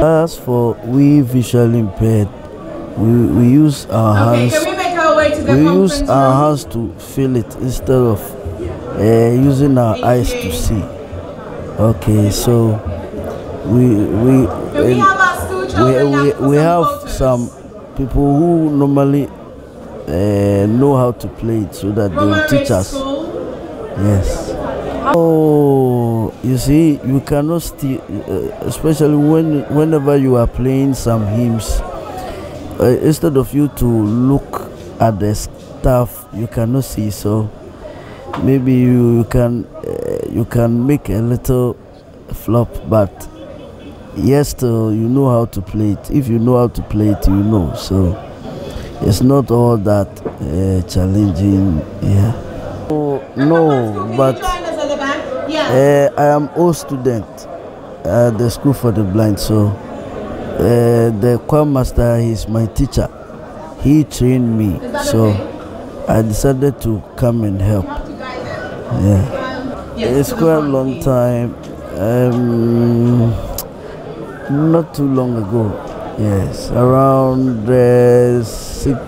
we visually impaired, we, we use our Okay, hands. can we make our way to the We use our hands to feel it instead of uh, using our eyes to see. Okay, so we we Can we have our we, we, have some people who normally uh, know how to play it so that they will teach us. Yes. Oh, you see, you cannot steal, uh, especially when whenever you are playing some hymns. Uh, instead of you to look at the stuff, you cannot see. So maybe you can uh, you can make a little flop, but yes, still you know how to play it. If you know how to play it, you know. So it's not all that uh, challenging. Yeah. Oh, no, but. Uh, I am old student at the school for the blind, so uh, the choir master is my teacher. He trained me, so? I decided to come and help. Yeah, it's quite a long time. Um, not too long ago. Yes, around uh, six,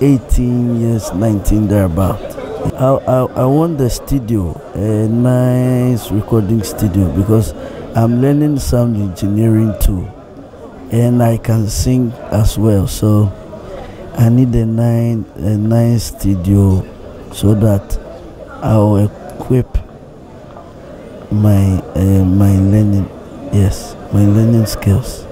18 years, 19 thereabout. I, I, want the studio, a nice recording studio, because I'm learning sound engineering too, and I can sing as well. So I need a nice, a nice studio, so that I'll equip my uh, my learning, yes, my learning skills.